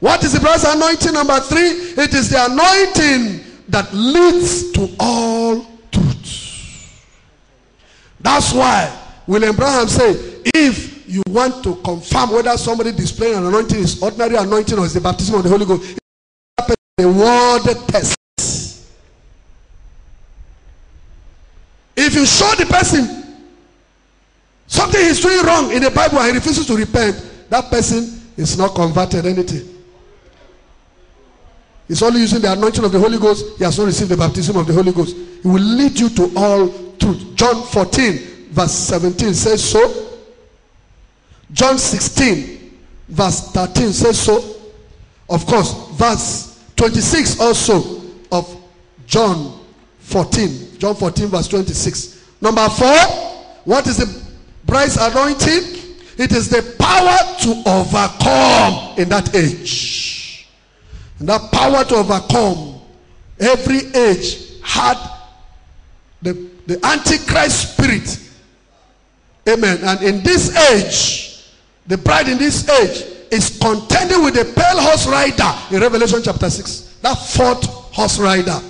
What is the bride's anointing? Number three, it is the anointing that leads to all truth. That's why William Branham said, if you want to confirm whether somebody displaying an anointing is ordinary anointing or is the baptism of the Holy Ghost, the word test. If you show the person something he's doing wrong in the Bible and he refuses to repent, that person is not converted anything. He's only using the anointing of the Holy Ghost. He has not received the baptism of the Holy Ghost. He will lead you to all truth. John 14, verse 17 says so. John 16, verse 13 says so. Of course, verse 26 also of John 14. John 14, verse 26. Number four, what is the bride's anointing? It is the power to overcome in that age. And that power to overcome every age had the, the antichrist spirit. Amen. And in this age, the bride in this age is contending with the pale horse rider in Revelation chapter 6. That fourth horse rider.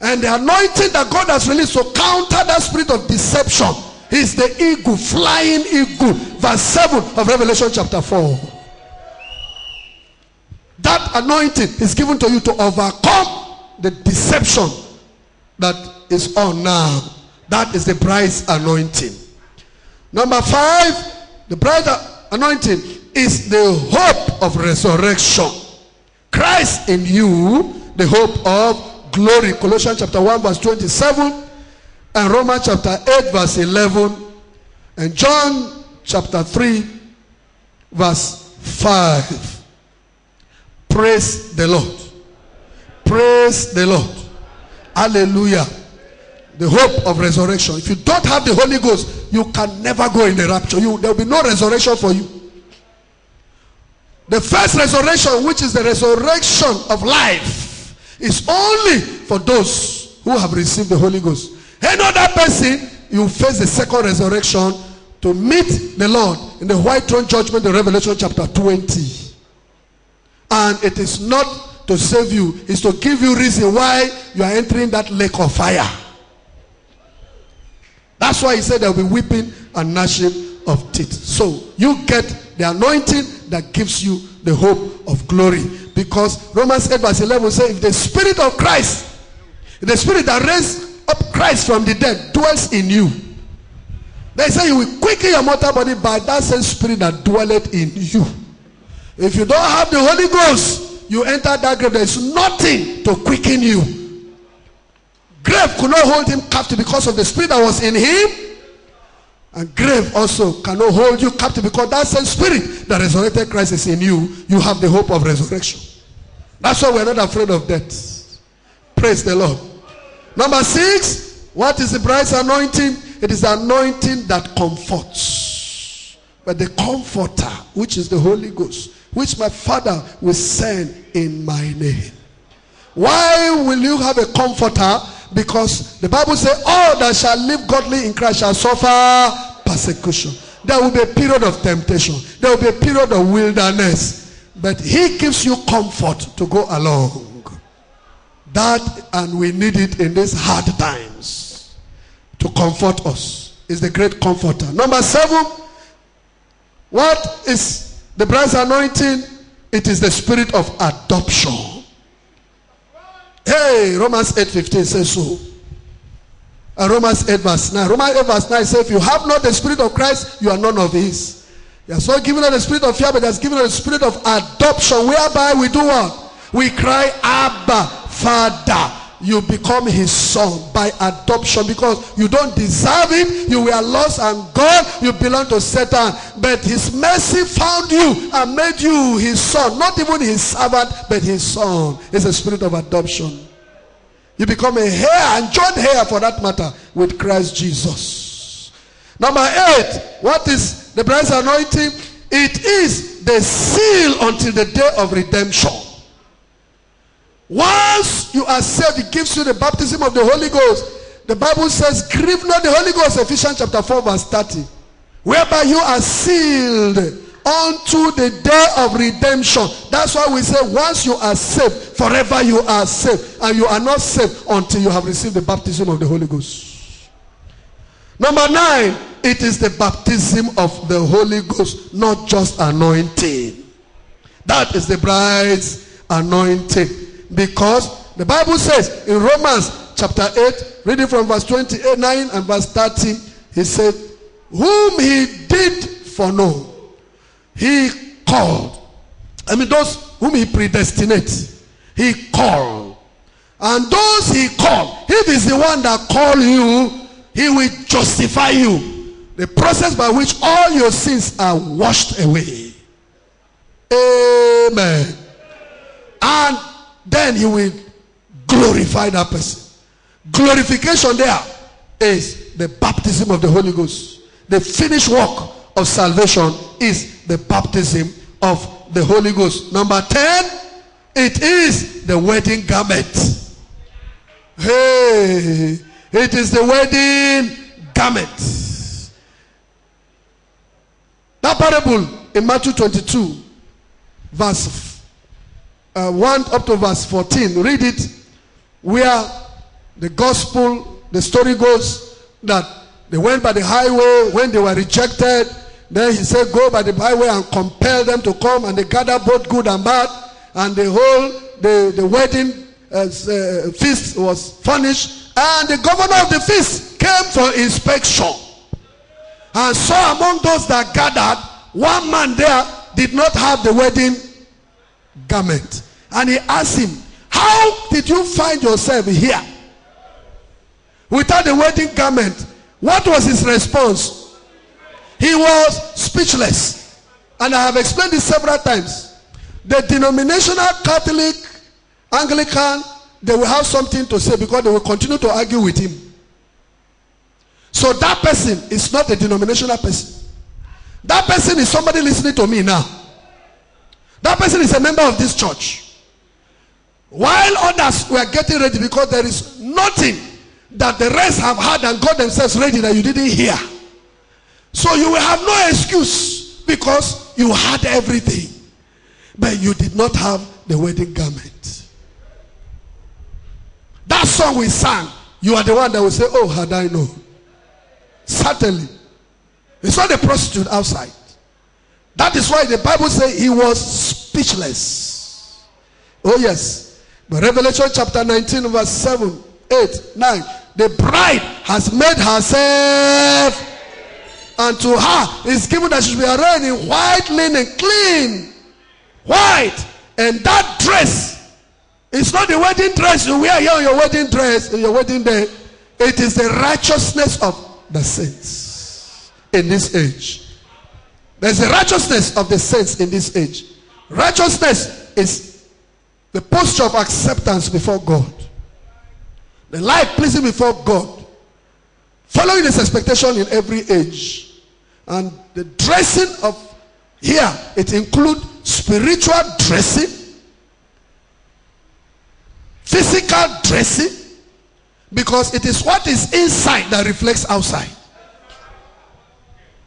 And the anointing that God has released to counter that spirit of deception is the eagle, flying eagle. Verse 7 of Revelation chapter 4. That anointing is given to you to overcome the deception that is on now. That is the bride's anointing. Number five, the bride's anointing is the hope of resurrection. Christ in you, the hope of glory. Colossians chapter 1 verse 27 and Romans chapter 8 verse 11 and John chapter 3 verse 5. Praise the Lord. Praise the Lord. Hallelujah. The hope of resurrection. If you don't have the Holy Ghost, you can never go in the rapture. You, there will be no resurrection for you. The first resurrection, which is the resurrection of life, is only for those who have received the Holy Ghost. Any other person, you face the second resurrection to meet the Lord in the white throne judgment in Revelation chapter 20. And it is not to save you, it's to give you reason why you are entering that lake of fire. That's why he said there will be weeping and gnashing of teeth. So you get the anointing that gives you the hope of glory. Because Romans 8 verse 11 says, if the spirit of Christ, the spirit that raised up Christ from the dead dwells in you, they say you will quicken your mortal body by that same spirit that dwelleth in you. If you don't have the Holy Ghost, you enter that grave. There is nothing to quicken you. Grave could not hold him captive because of the spirit that was in him. And grave also cannot hold you captive because that same spirit that resurrected Christ is in you. You have the hope of resurrection. That's why we're not afraid of death. Praise the Lord. Number six, what is the bride's anointing? It is the anointing that comforts. But the comforter, which is the Holy Ghost, which my Father will send in my name. Why will you have a comforter? Because the Bible says, all that shall live godly in Christ shall suffer persecution. There will be a period of temptation. There will be a period of wilderness. But he gives you comfort to go along. That, and we need it in these hard times to comfort us. Is the great comforter. Number seven, what is the bride's anointing, it is the spirit of adoption. Hey, Romans 8:15 says so. And Romans 8 verse 9. Romans 8 verse 9 says, if you have not the spirit of Christ, you are none of his. He has not given us the spirit of fear, but he has given us the spirit of adoption, whereby we do what? We cry, Abba, Father you become his son by adoption because you don't deserve it. You were lost and gone. You belong to Satan. But his mercy found you and made you his son. Not even his servant, but his son. It's a spirit of adoption. You become a heir and joint heir for that matter with Christ Jesus. Number eight, what is the bride's anointing? It is the seal until the day of redemption. Once you are saved, it gives you the baptism of the Holy Ghost. The Bible says, grieve not the Holy Ghost, Ephesians chapter 4 verse 30. Whereby you are sealed unto the day of redemption. That's why we say once you are saved, forever you are saved. And you are not saved until you have received the baptism of the Holy Ghost. Number nine, it is the baptism of the Holy Ghost, not just anointing. That is the bride's anointing. Because the Bible says in Romans chapter 8, reading from verse 28, 9 and verse 30, he said, Whom he did foreknow, he called. I mean, those whom he predestinated, he called. And those he called, if he's the one that called you, he will justify you. The process by which all your sins are washed away. Amen. And then he will glorify that person. Glorification there is the baptism of the Holy Ghost. The finished work of salvation is the baptism of the Holy Ghost. Number 10, it is the wedding garment. Hey, it is the wedding garment. That parable in Matthew 22, verse uh, 1 up to verse 14, read it where the gospel, the story goes that they went by the highway when they were rejected. Then he said, Go by the highway and compel them to come, and they gathered both good and bad. And the whole the, the wedding uh, uh, feast was furnished, and the governor of the feast came for inspection and saw among those that gathered one man there did not have the wedding garment. And he asked him, How did you find yourself here without the wedding garment? What was his response? He was speechless. And I have explained this several times. The denominational Catholic, Anglican, they will have something to say because they will continue to argue with him. So that person is not a denominational person. That person is somebody listening to me now. That person is a member of this church. While others were getting ready because there is nothing that the rest have had and got themselves ready that you didn't hear. So you will have no excuse because you had everything. But you did not have the wedding garment. That song we sang, you are the one that will say, Oh, had I known. Certainly. It's not a prostitute outside. That is why the Bible says he was speechless. Oh, yes. But Revelation chapter 19, verse 7, 8, 9. The bride has made herself, and to her is given that she should be arrayed in white linen, clean, white. And that dress is not the wedding dress you wear here on your wedding dress, in your wedding day. It is the righteousness of the saints in this age. There's a righteousness of the saints in this age. Righteousness is the posture of acceptance before God. The life pleasing before God. Following His expectation in every age. And the dressing of here, it includes spiritual dressing, physical dressing, because it is what is inside that reflects outside.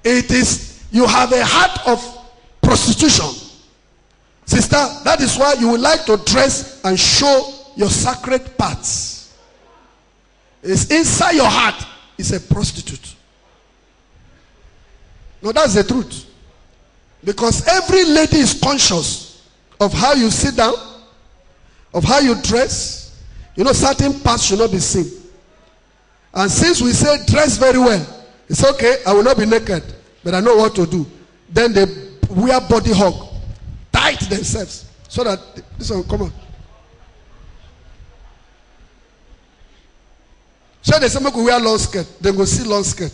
It is, you have a heart of prostitution. Sister, that is why you would like to dress and show your sacred parts. It's inside your heart is a prostitute. No, that's the truth. Because every lady is conscious of how you sit down, of how you dress. You know, certain parts should not be seen. And since we say dress very well, it's okay, I will not be naked, but I know what to do. Then they wear body hug, themselves, so that this one come on. So they say, we wear long skirt, then go see long skirt.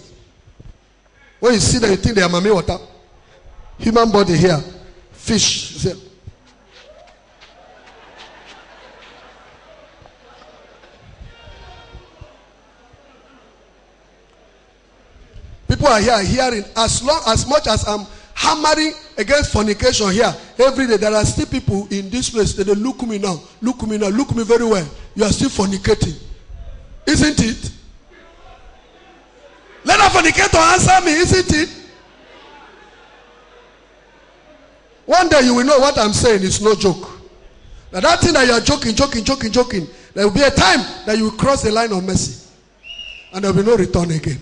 When you see them, you think they are mommy water. Human body here, fish. See. People are here hearing as long as much as I'm hammering against fornication here every day. There are still people in this place that they look me now, look me now, look me very well. You are still fornicating, isn't it? Let a fornicator answer me, isn't it? One day you will know what I'm saying is no joke. That that thing that you are joking, joking, joking, joking, there will be a time that you will cross the line of mercy. And there will be no return again.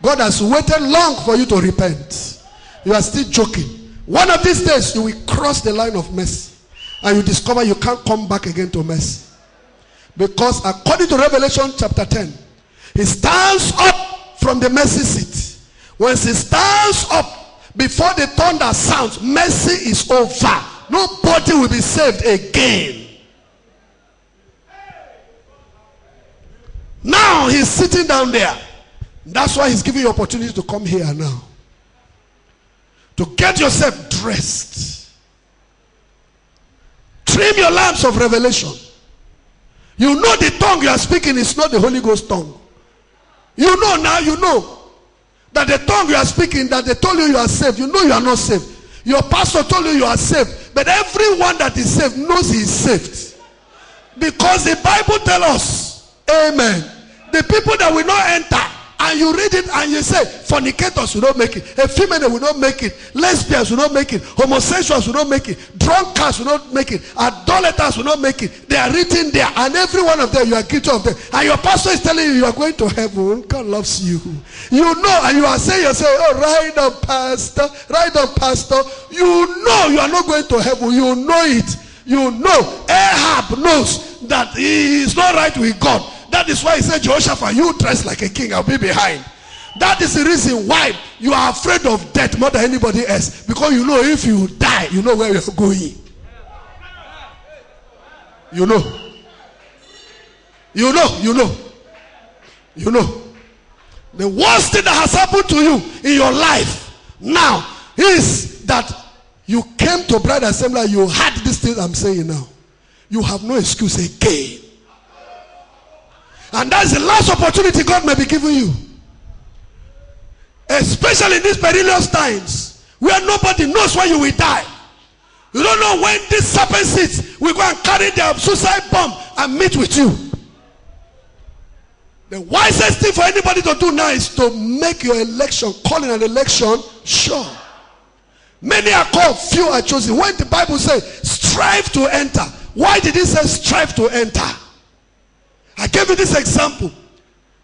God has waited long for you to repent. You are still joking. One of these days you will cross the line of mercy. And you discover you can't come back again to mercy. Because according to Revelation chapter 10, he stands up from the mercy seat. When he stands up before the thunder sounds, mercy is over. Nobody will be saved again. Now he's sitting down there. That's why he's giving you opportunity to come here now. To get yourself dressed. Trim your lamps of revelation. You know the tongue you are speaking is not the Holy Ghost tongue. You know now, you know that the tongue you are speaking, that they told you you are saved, you know you are not saved. Your pastor told you you are saved, but everyone that is saved knows he is saved. Because the Bible tells us, Amen. The people that will not enter and you read it and you say fornicators will not make it. A female will not make it. Lesbians will not make it. Homosexuals will not make it. Drunkards will not make it. Idolaters will not make it. They are written there and every one of them you are guilty of them. And your pastor is telling you you are going to heaven. God loves you. You know and you are saying yourself oh right on pastor. Right on pastor. You know you are not going to heaven. You know it. You know. Ahab knows that he is not right with god that is why he said, Jehoshaphat, you dress like a king, I'll be behind. That is the reason why you are afraid of death more than anybody else. Because you know if you die, you know where you're going. You know. You know, you know. You know. The worst thing that has happened to you in your life now is that you came to Bride Assembly, you had this thing I'm saying now. You have no excuse again. And that's the last opportunity God may be giving you. Especially in these perilous times where nobody knows when you will die. You don't know when this serpent sits. We go and carry their suicide bomb and meet with you. The wisest thing for anybody to do now is to make your election, calling an election, sure. Many are called, few are chosen. When the Bible says strive to enter, why did it say strive to enter? I gave you this example.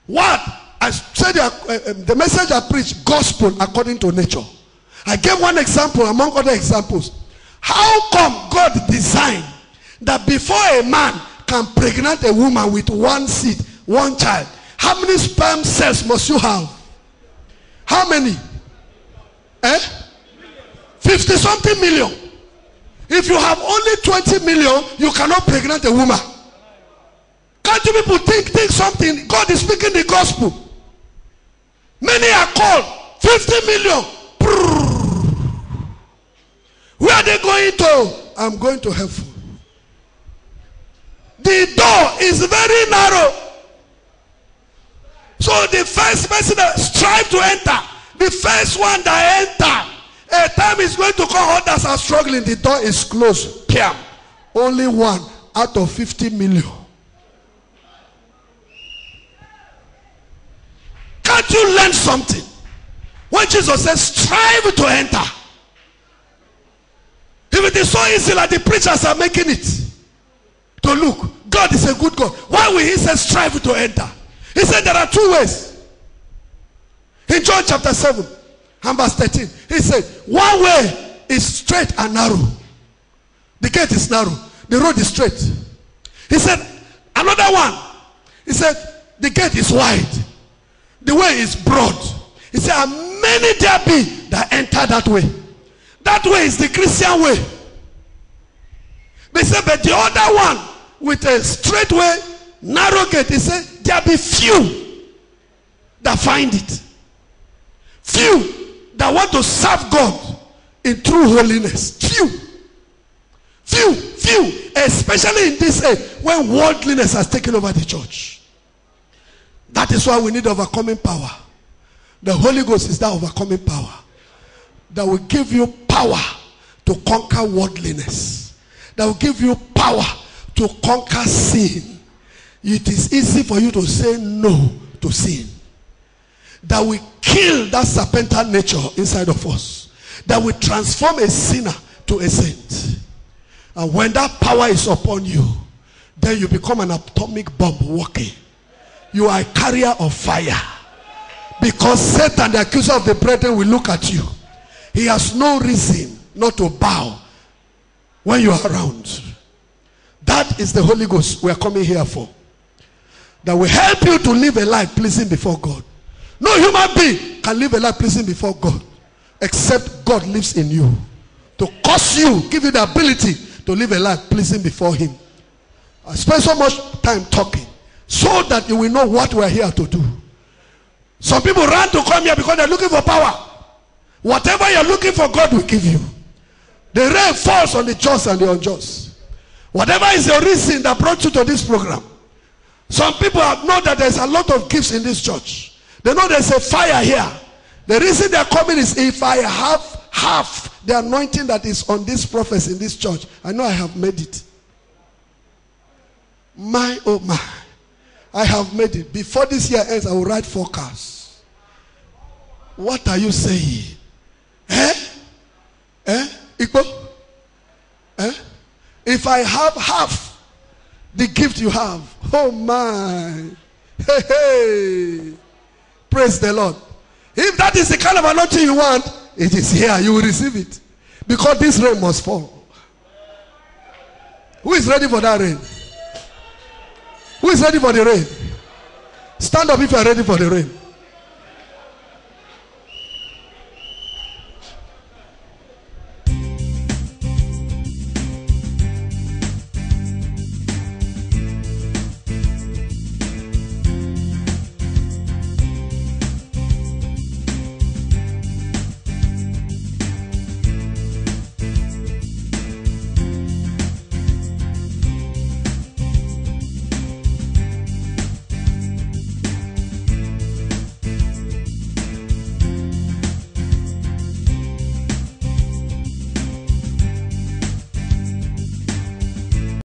What? I said uh, uh, the message I preach, gospel according to nature. I gave one example among other examples. How come God designed that before a man can pregnant a woman with one seed, one child, how many sperm cells must you have? How many? Eh? 50 something million. If you have only 20 million, you cannot pregnant a woman. Can't you people think, think something? God is speaking the gospel. Many are called. 50 million. Where are they going to? I'm going to heaven. The door is very narrow. So the first person that strive to enter, the first one that enter, a time is going to come, others are struggling. The door is closed. Piam. Only one out of 50 million. Can't you learn something? When Jesus says, strive to enter. If it is so easy like the preachers are making it to look, God is a good God. Why will he say strive to enter? He said there are two ways. In John chapter 7 and verse 13, he said, one way is straight and narrow. The gate is narrow. The road is straight. He said, another one. He said, the gate is wide. The way is broad. He said, and many there be that enter that way. That way is the Christian way. They said, but the other one with a straight way, narrow gate, he said, there be few that find it. Few that want to serve God in true holiness. Few. Few, few, especially in this age when worldliness has taken over the church. That is why we need overcoming power. The Holy Ghost is that overcoming power that will give you power to conquer worldliness, that will give you power to conquer sin. It is easy for you to say no to sin. That will kill that serpentine nature inside of us. That will transform a sinner to a saint. And when that power is upon you, then you become an atomic bomb walking. You are a carrier of fire. Because Satan, the accuser of the brethren, will look at you. He has no reason not to bow when you are around. That is the Holy Ghost we are coming here for. That will help you to live a life pleasing before God. No human being can live a life pleasing before God except God lives in you. To cause you, give you the ability to live a life pleasing before Him. I spend so much time talking so that you will know what we are here to do. Some people run to come here because they're looking for power. Whatever you're looking for, God will give you. The rain falls on the just and the unjust. Whatever is the reason that brought you to this program. Some people know that there's a lot of gifts in this church. They know there's a fire here. The reason they're coming is if I have half the anointing that is on this prophets in this church, I know I have made it. My oh my. I have made it. Before this year ends, I will write forecast. What are you saying? Eh? Eh? Eh? If I have half the gift you have, oh my. Hey, hey. Praise the Lord. If that is the kind of anointing you want, it is here. You will receive it. Because this rain must fall. Who is ready for that rain? Who is ready for the rain? Stand up if you are ready for the rain.